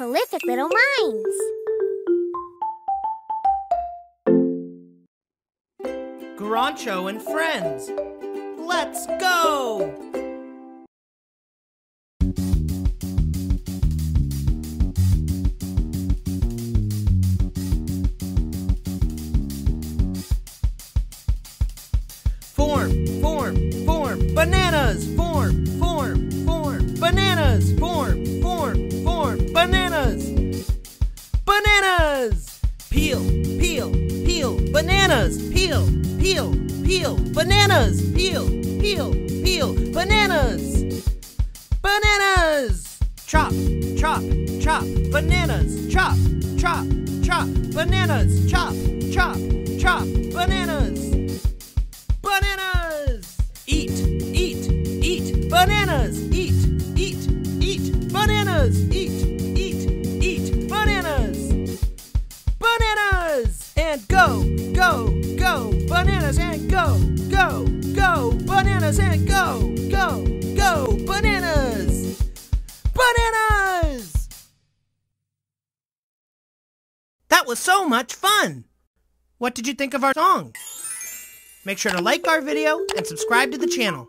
prolific little minds. Groncho and friends. Let's go! Bananas, peel, peel, peel, bananas, peel, peel, peel, bananas, bananas, chop, chop, chop, bananas, chop, chop, chop, bananas, chop, chop, chop, bananas. Bananas! Eat, eat, eat bananas! Eat, eat, eat bananas! Eat, eat, eat bananas! Bananas! And go, go, go! Bananas and go, go, go! Bananas and go, go, go! Bananas! Bananas! That was so much fun! What did you think of our song? Make sure to like our video and subscribe to the channel.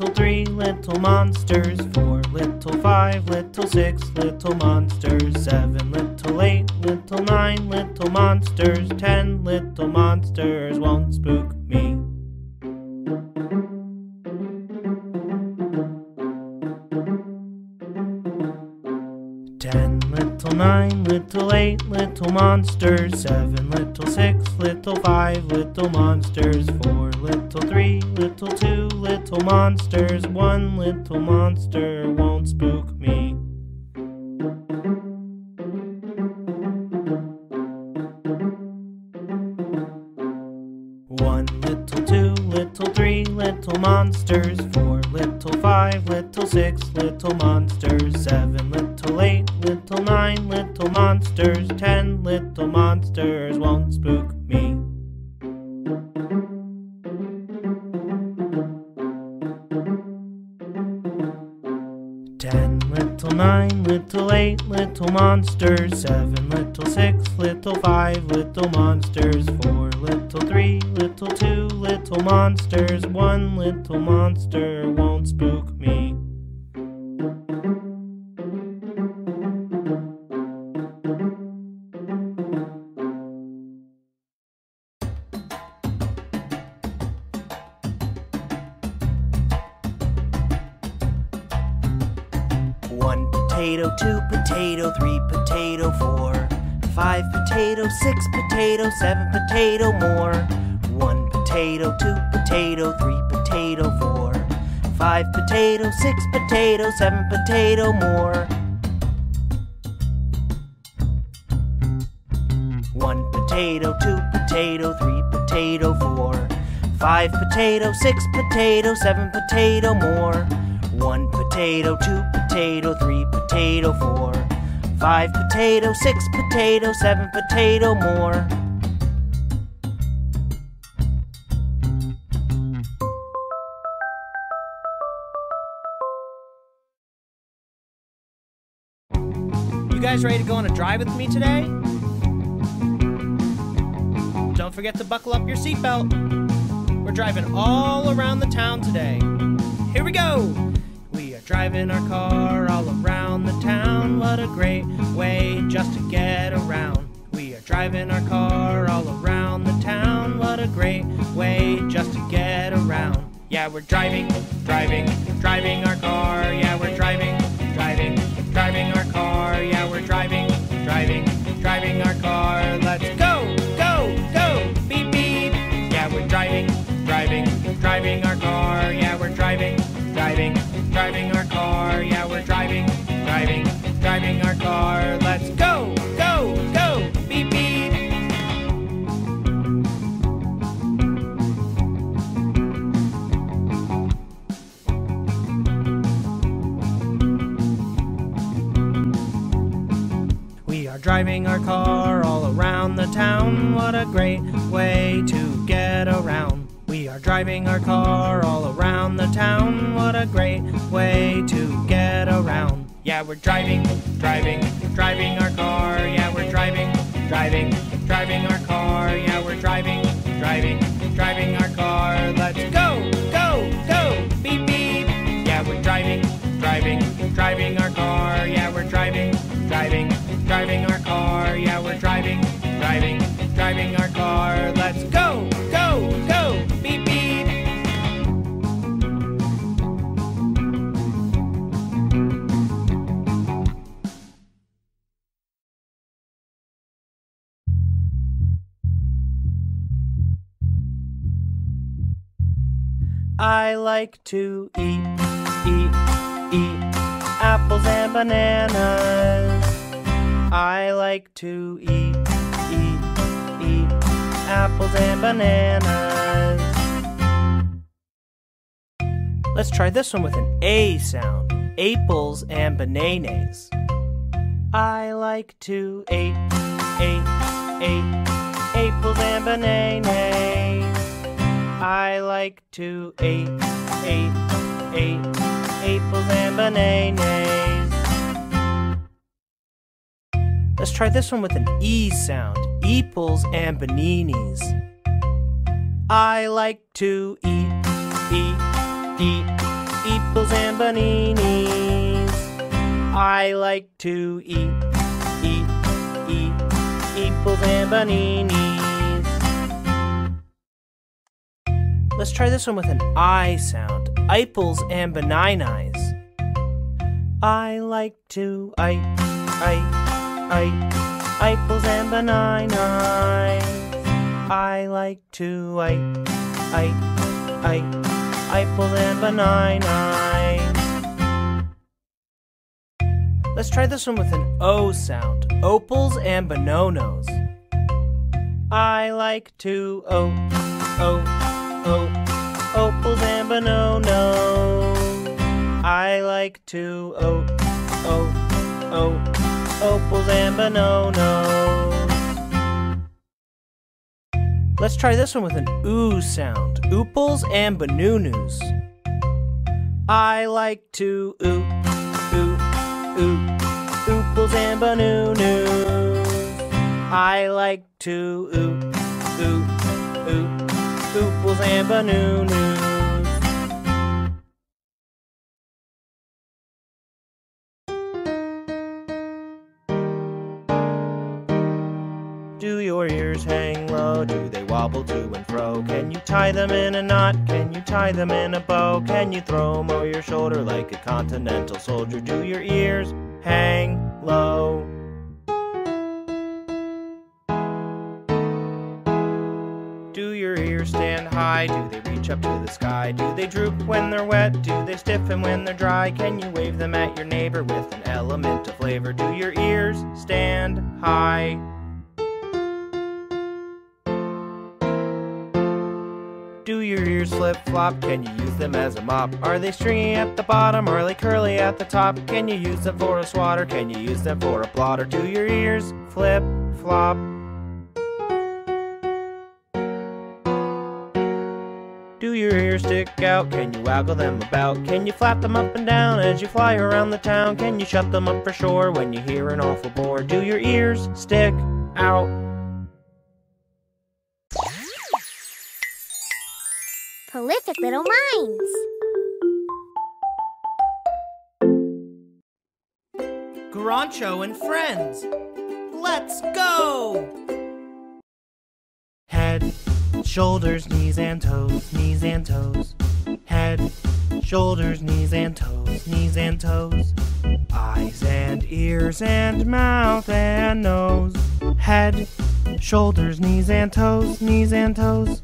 Little, three little monsters, four little, five little, six little monsters, seven little, eight little, nine little monsters, ten little monsters won't spook me. Nine little, eight little monsters, seven little, six little, five little monsters, four little, three little, two little monsters, one little monster won't spook me. One little, two little, three little monsters, four little, five little, six little monsters, potato, six potato, seven potato more. One potato, two potato, three potato, four, five potato, six potato, seven potato more. One potato, two potato, three potato, four, five potato, six potato, seven potato more. One potato, two potato, three potato, four. Five potato, six potato, seven potato more. You guys ready to go on a drive with me today? Don't forget to buckle up your seatbelt. We're driving all around the town today. Here we go! We are driving our car all around town. What a great way just to get around. We are driving our car all around the town. What a great way just to get around. Yeah, we're driving, driving, driving our car. Yeah, we're driving, driving, car. Let's go, go, go, beep, beep. We are driving our car all around the town. What a great way to get around. We are driving our car all around the town. What a great way to get around. Yeah, we're driving, driving, driving our car. Yeah, we're driving, driving, driving our car. Yeah, we're driving, driving, driving our car. Let's go, go, go, beep, beep. Yeah, we're driving, driving, driving our car. Yeah, we're driving, driving, driving our car. Yeah, we're driving, driving, driving our car. Let's go, go, go, I like to eat, eat, eat apples and bananas. I like to eat, eat, eat apples and bananas. Let's try this one with an A sound. Apples and bananas. I like to eat, eat, eat apples and bananas. I like to eat, eat, eat apples and bananas. Let's try this one with an E sound. Eeples and bananas. I like to eat, eat, eat eeples and bananas. I like to eat, eat, eat eeples and bananas. Let's try this one with an I sound. Apples and bananas. I like to I, I, I, apples and bananas. I like to I, I, I, apples and bananas. Let's try this one with an O sound. Opals and bononos. I like to O, O, Oh, o, opals and bononos. I like to oh, oh, O, O, O, opals and bononos. Let's try this one with an oo sound. Oopals and bonunus. I like to oo, oo, oo, oopals and bonunus. I like to oo, oo, and. Do your ears hang low? Do they wobble to and fro? Can you tie them in a knot? Can you tie them in a bow? Can you throw them over your shoulder like a continental soldier? Do your ears hang low? Reach up to the sky? Do they droop when they're wet? Do they stiffen when they're dry? Can you wave them at your neighbor with an element of flavor? Do your ears stand high? Do your ears flip flop? Can you use them as a mop? Are they stringy at the bottom are they curly at the top? Can you use them for a swatter? Can you use them for a blotter? Do your ears flip flop? Your ears stick out? Can you waggle them about? Can you flap them up and down as you fly around the town? Can you shut them up for sure when you hear an awful bore? Do your ears stick out? Prolific Little Minds. Groncho and friends. Let's go! Shoulders, knees and toes, knees and toes. Head, shoulders, knees and toes, knees and toes. Eyes and ears and mouth and nose. Head, shoulders, knees and toes, knees and toes.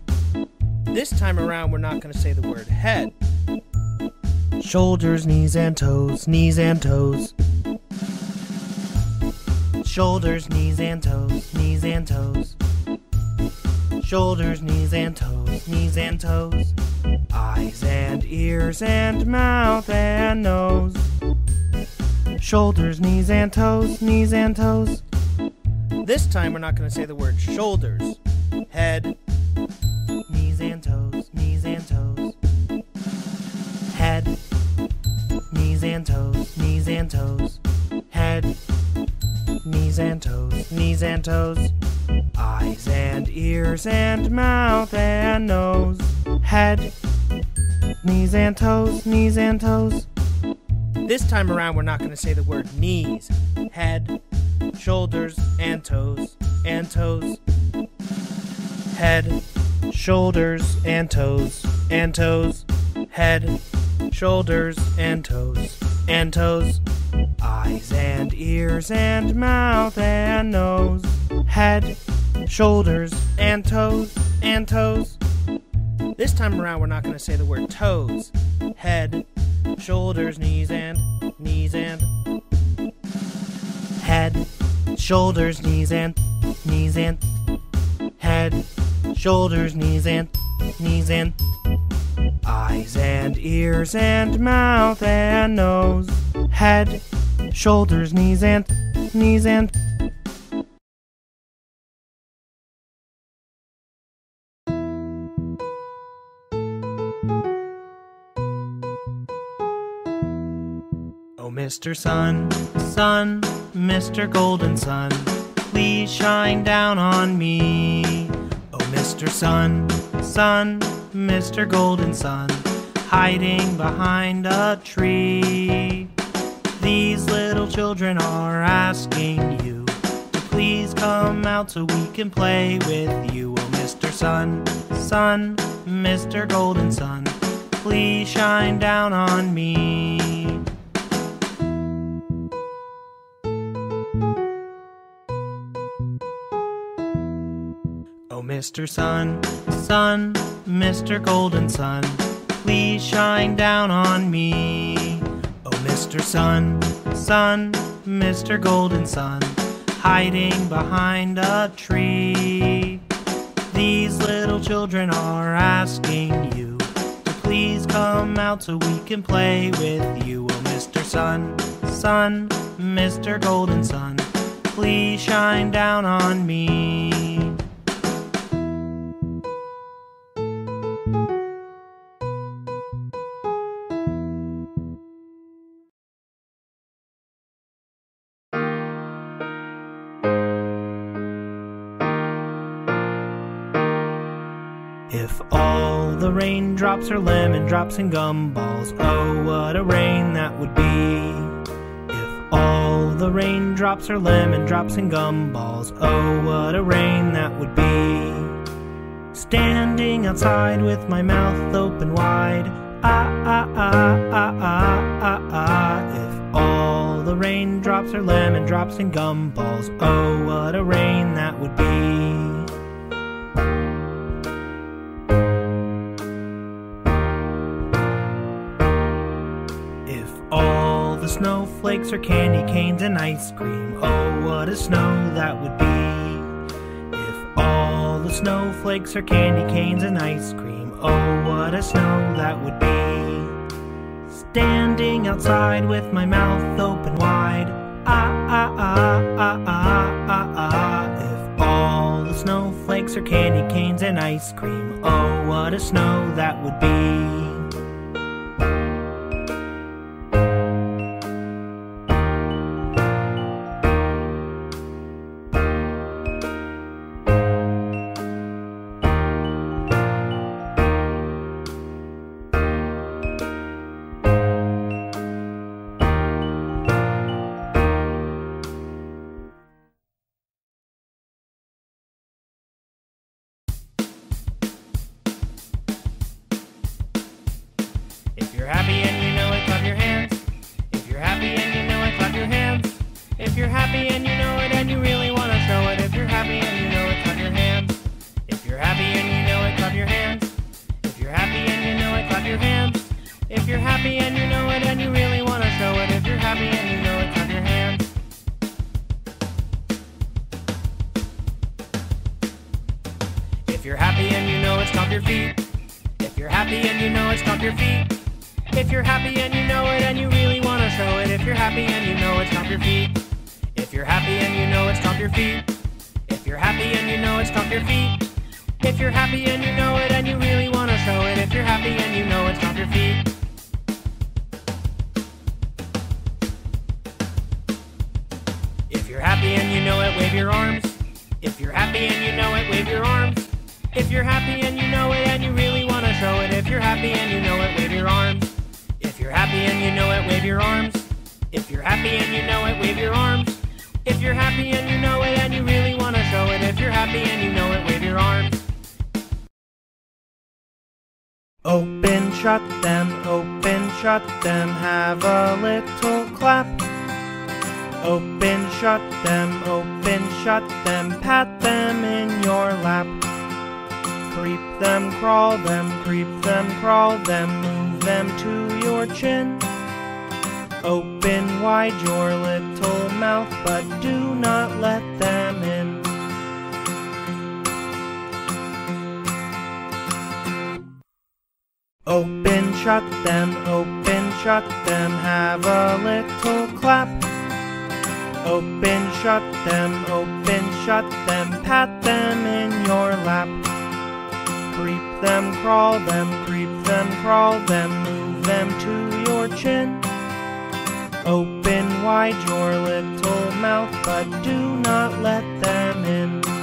This time around, we're not going to say the word head. Shoulders, knees and toes, knees and toes. Shoulders, knees and toes, knees and toes. Shoulders, knees and toes, knees and toes. Eyes and ears and mouth and nose. Shoulders, knees and toes, knees and toes. This time, we're not going to say the word shoulders. Head, Knees and toes, knees and toes. Head, knees and toes, knees and toes. Head, knees and toes, knees and toes. Eyes and ears and mouth and nose. Head, knees and toes, knees and toes. This time around, we're not going to say the word knees. Head, shoulders, and toes, and toes. Head, shoulders, and toes, and toes. Head, shoulders, and toes, and toes. Eyes and ears and mouth and nose. Head, shoulders, And toes, and toes. This time around, we're not going to say the word toes. Head, shoulders, knees, and knees, and head, shoulders, knees and knees and head, shoulders, knees and knees and eyes and ears and mouth and nose, head, shoulders, knees and knees and Mr. Sun, Sun, Mr. Golden Sun, please shine down on me. Oh, Mr. Sun, Sun, Mr. Golden Sun, hiding behind a tree. These little children are asking you to please come out so we can play with you. Oh, Mr. Sun, Sun, Mr. Golden Sun, please shine down on me. Mr. Sun, Sun, Mr. Golden Sun, please shine down on me. Oh, Mr. Sun, Sun, Mr. Golden Sun, hiding behind a tree. These little children are asking you to please come out so we can play with you. Oh, Mr. Sun, Sun, Mr. Golden Sun, please shine down on me. If all the raindrops are lemon drops and gumballs, oh, what a rain that would be. If all the raindrops are lemon drops and gumballs, oh, what a rain that would be. Standing outside with my mouth open wide, ah, ah, ah, ah, ah, ah, ah. If all the raindrops are lemon drops and gumballs, oh, what a rain that would be. Snowflakes are candy canes and ice cream, oh, what a snow that would be. If all the snowflakes or candy canes and ice cream. Oh, what a snow that would be. Standing outside with my mouth open wide. Ah, ah, ah, ah, ah, ah, ah. If all the snowflakes are candy canes and ice cream, oh, what a snow that would be. Happy and you know it, stomp your feet. If you're happy and you know it, stomp your feet. If you're happy and you know it, stomp your feet. If you're happy and you know it and you really want to show it, if you're happy and you know it, stomp your feet. If you're happy and you know it, wave your arms. If you're happy and you know it, wave your arms. If you're happy and you know it and you really want to show it, if you're happy and you know it, wave your arms. If you're happy and you know it, wave your arms. If you're happy and you know it, wave your arms. If you're happy and you know it and you really want to show it, if you're happy and you know it, wave your arms. Open, shut them, open, shut them, have a little clap. Open, shut them, open, shut them, pat them in your lap. Creep them, crawl them, creep them, crawl them, move them to your chin. Open wide your little mouth, but do not let them in. Open, shut them, open, shut them, have a little clap. Open, shut them, open, shut them, pat them in your lap. Creep them, crawl them, creep them, crawl them, move them to your chin. Open wide your little mouth, but do not let them in.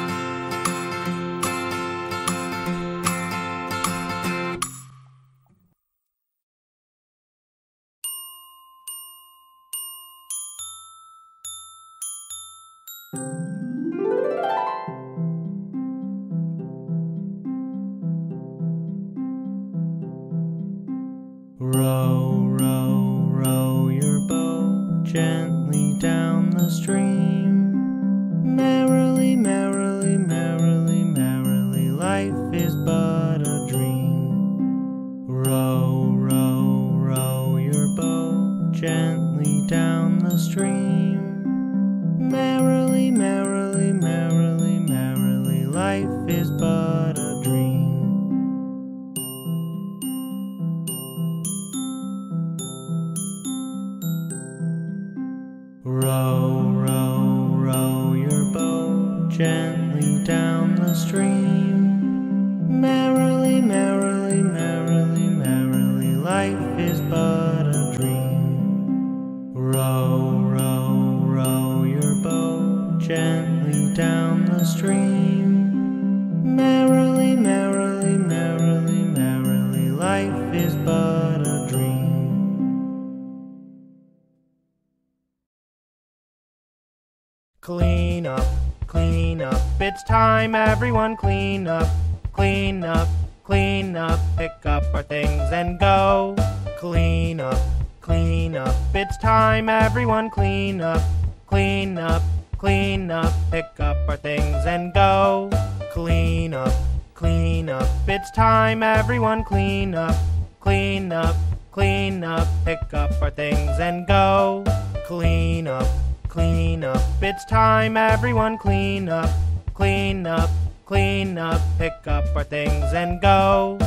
Time everyone clean up, clean up, clean up, pick up our things and go. Clean up, clean up, it's time everyone clean up, clean up, clean up, pick up our things and go. Clean up, clean up, it's time everyone clean up, clean up, clean up, pick up our things and go. Clean up, clean up, it's time everyone clean up, clean up, clean up, pick up our things and go.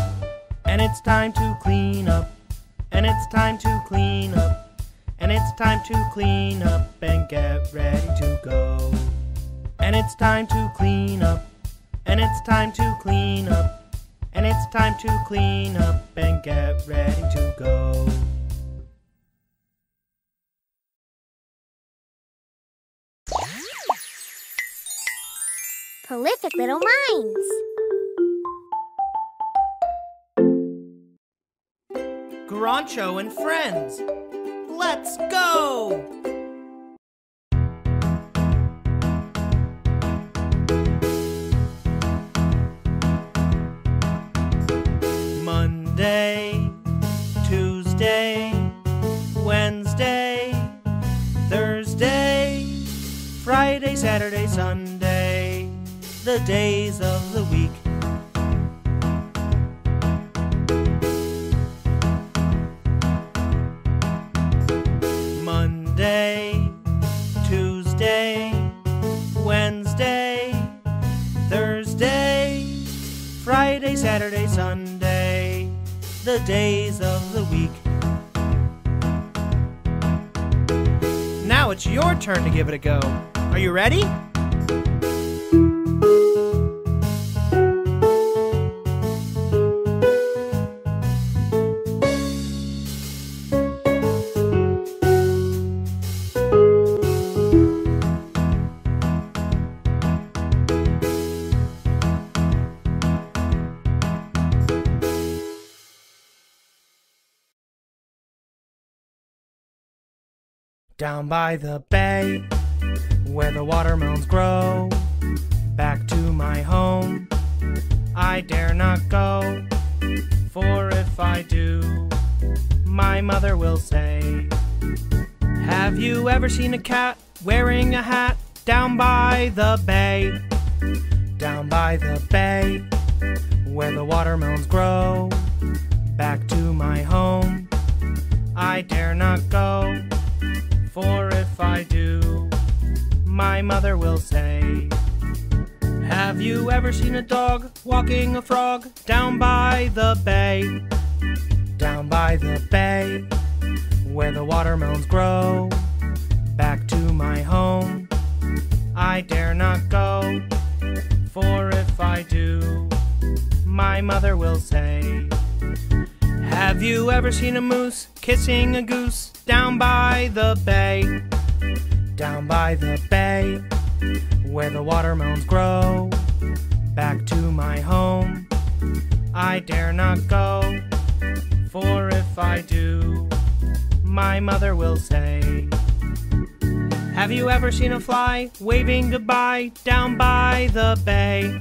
And it's time to clean up, and it's time to clean up, and it's time to clean up and get ready to go. And it's time to clean up, and it's time to clean up, and it's time to clean up and get ready to go. Prolific Little Minds. Groncho and friends. Let's go! Monday, Tuesday, Wednesday, Thursday, Friday, Saturday, Sunday, the days of the week. Monday, Tuesday, Wednesday, Thursday, Friday, Saturday, Sunday, the days of the week. Now it's your turn to give it a go. Are you ready? Down by the bay, where the watermelons grow, back to my home, I dare not go. For if I do, my mother will say, Have you ever seen a cat wearing a hat down by the bay? Down by the bay, where the watermelons grow, back to my home, I dare not go. For if I do, my mother will say, Have you ever seen a dog walking a frog down by the bay? Down by the bay, where the watermelons grow, back to my home, I dare not go. For if I do, my mother will say, Have you ever seen a moose kissing a goose down by the bay? Down by the bay, where the watermelons grow, back to my home, I dare not go. For if I do, my mother will say, Have you ever seen a fly waving goodbye down by the bay?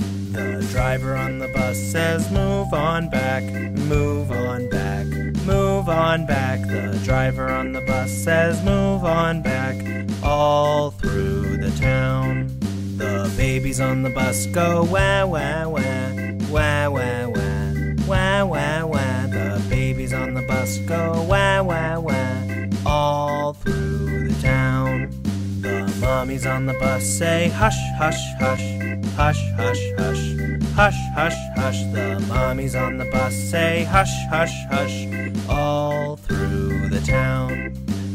The driver on the bus says, Move on back, move on back, move on back. The driver on the bus says, Move on back, all through the town. The babies on the bus go wah wah wah, wah wah wah, wah wah wah. The babies on the bus go wah wah wah, all through the town. The mommies on the bus say hush, hush, hush, Hush, hush, hush. Hush, hush, hush. The mommies on the bus say hush, hush, hush. All through the town.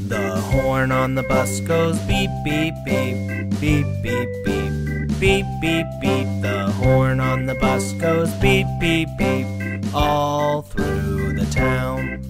The horn on the bus goes beep, beep, beep. Beep, beep, beep. Beep, beep, beep. The horn on the bus goes beep, beep, beep. All through the town.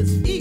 Bananas!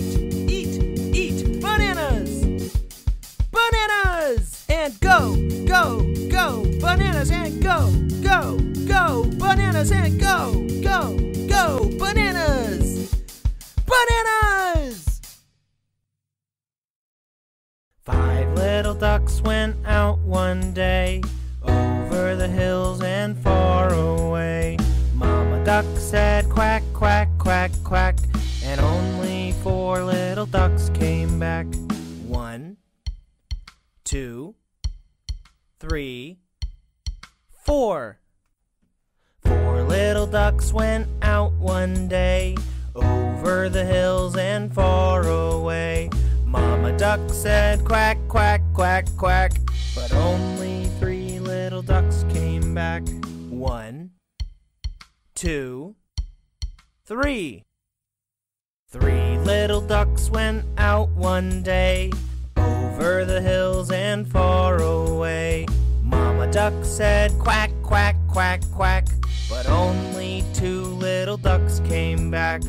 Over the hills and far away. Mama duck said quack, quack, quack, quack, but only two little ducks came back.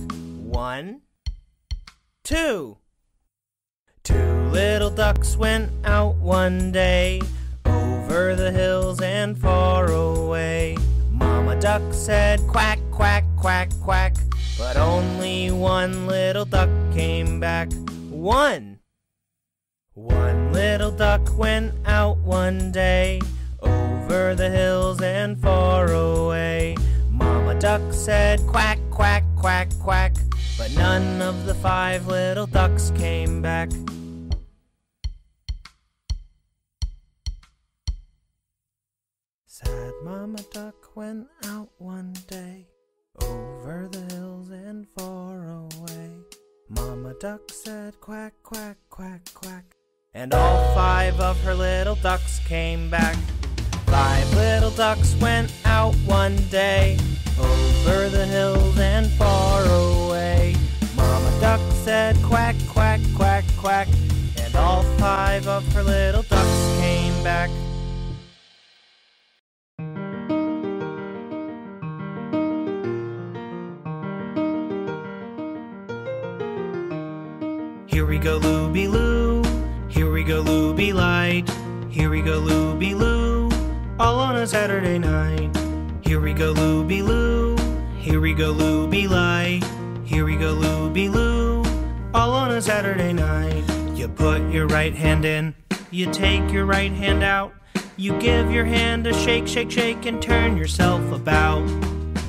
One, two. Two little ducks went out one day over the hills and far away. Mama duck said quack, quack, quack, quack, but only one little duck came back. One. One little duck went out one day over the hills and far away. Mama duck said quack, quack, quack, quack, but none of the five little ducks came back. Sad Mama Duck went out one day over the hills and far away. Mama Duck said quack, quack, quack, quack, and all five of her little ducks came back. Five little ducks went out one day over the hills and far away. Mama Duck said quack, quack, quack, quack, and all five of her little You take your right hand out. You give your hand a shake, shake, shake, and turn yourself about.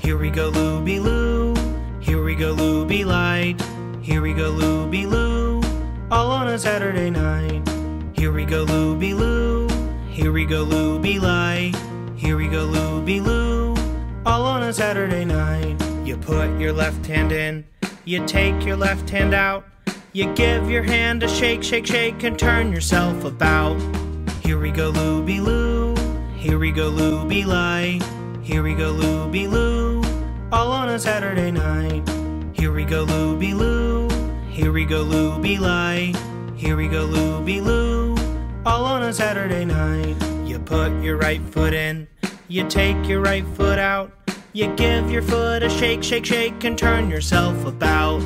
Here we go, Looby Loo. Here we go, Looby Light. Here we go, Looby Loo. All on a Saturday night. Here we go, Looby Loo. Here we go, Looby Light. Here we go, Looby Loo. All on a Saturday night. You put your left hand in. You take your left hand out. You give your hand a shake, shake, shake, and turn yourself about. Here we go, Looby Loo. Here we go, Looby Light. Here we go, Looby Loo. All on a Saturday night. Here we go, Looby Loo. Here we go, Looby Light. Here we go, Looby Loo. All on a Saturday night. You put your right foot in, you take your right foot out. You give your foot a shake, shake, shake, and turn yourself about.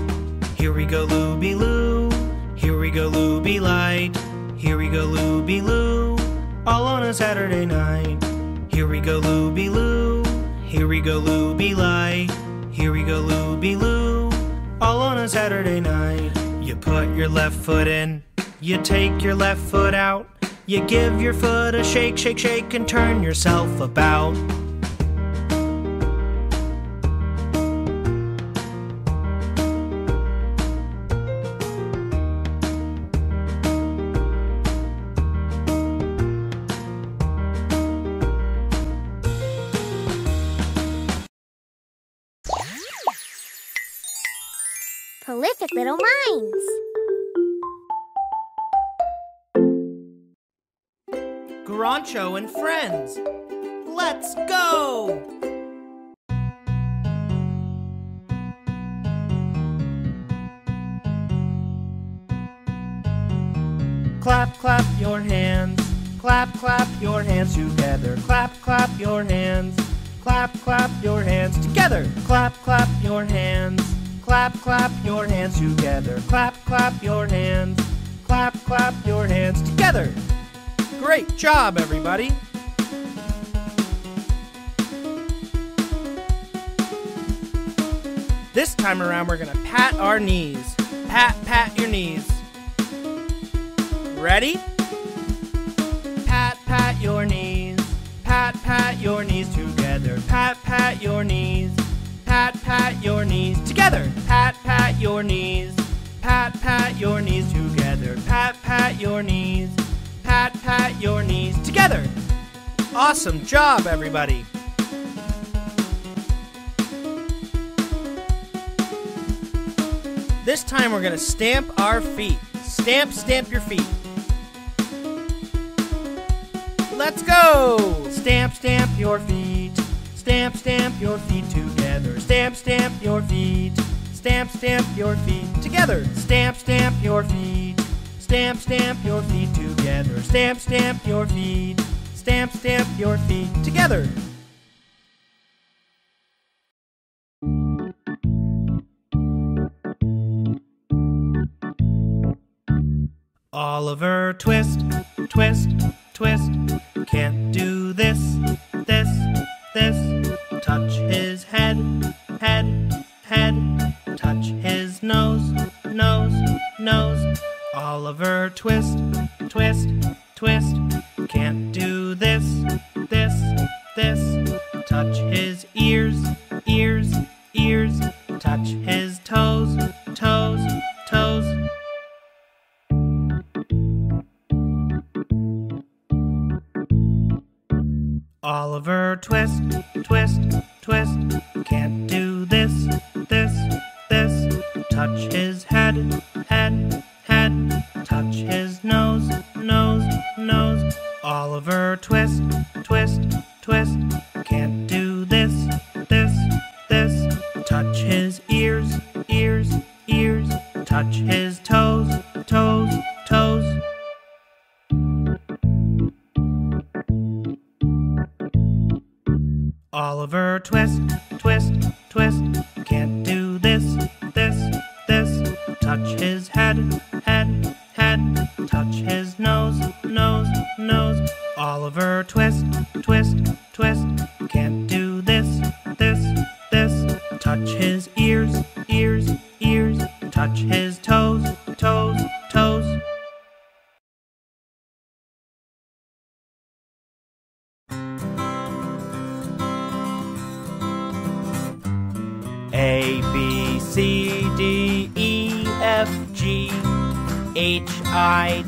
Here we go, looby loo. Here we go, looby light. Here we go, looby loo. All on a Saturday night. Here we go, looby loo. Here we go, looby light. Here we go, looby loo. All on a Saturday night. You put your left foot in, you take your left foot out. You give your foot a shake, shake, shake, and turn yourself about. Groncho and friends. Let's go! Clap, clap your hands. Clap, clap your hands together. Clap, clap your hands. Clap, clap your hands together. Clap, clap your hands. Clap, clap your hands together. Clap, clap your hands. Clap, clap your hands together. Great job, everybody. This time around, we're gonna pat our knees. Pat, pat your knees. Ready? Pat, pat your knees. Pat, pat your knees together. Pat, pat your knees. Pat, pat your knees together. Pat, pat your knees. Pat, pat your knees together. Pat, pat your knees. Pat, your knees together. Awesome job, everybody. This time we're gonna stamp our feet. Stamp, stamp your feet. Let's go! Stamp, stamp your feet. Stamp, stamp your feet together. Stamp, stamp your feet. Stamp, stamp your feet together. Stamp, stamp your feet. Stamp, stamp your feet together. Stamp, stamp your feet. Stamp, stamp your feet together. Oliver twist, twist, twist. Twist, twist, twist. Can't do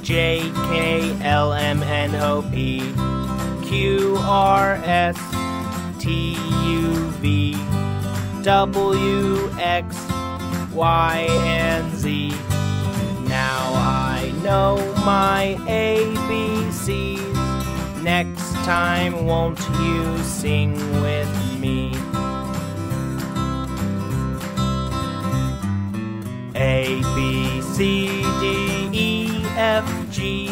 J K L M N O P Q R S T U V W X Y and Z. Now I know my ABCs. Next time, won't you sing with me? A B C D E F G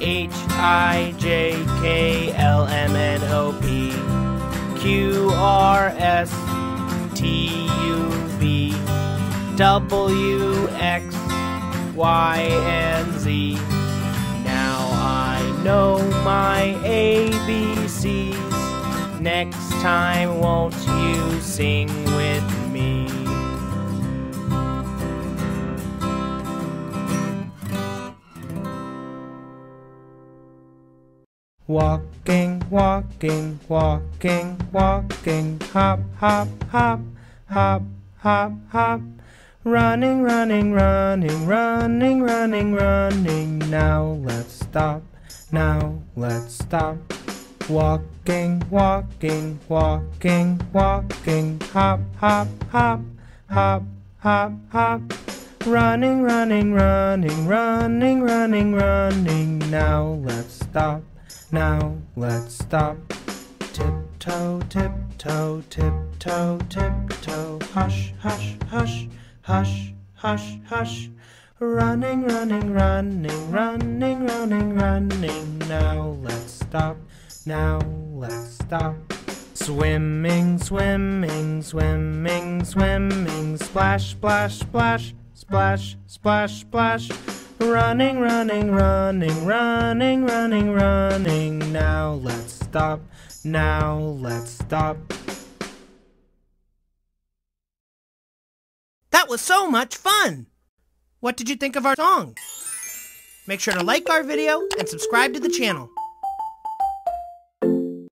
H I J K L M N O P Q R S T U V W X Y and Z. Now I know my ABCs. Next time, won't you sing with me? Walking, walking, walking, walking, hop, hop, hop, hop, hop, hop. Running, running, running, running, running, running. Now let's stop, now let's stop. Walking, walking, walking, walking, hop, hop, hop, hop, hop, hop. Running, running, running, running, running, running. Now let's stop. Now let's stop. Tiptoe, tiptoe, tiptoe, tiptoe. Hush, hush, hush, hush, hush, hush. Running, running, running, running, running, running. Now let's stop. Now let's stop. Swimming, swimming, swimming, swimming. Splash, splash, splash, splash, splash, splash. Running, running, running, running, running, running. Now let's stop. Now let's stop. That was so much fun! What did you think of our song? Make sure to like our video and subscribe to the channel.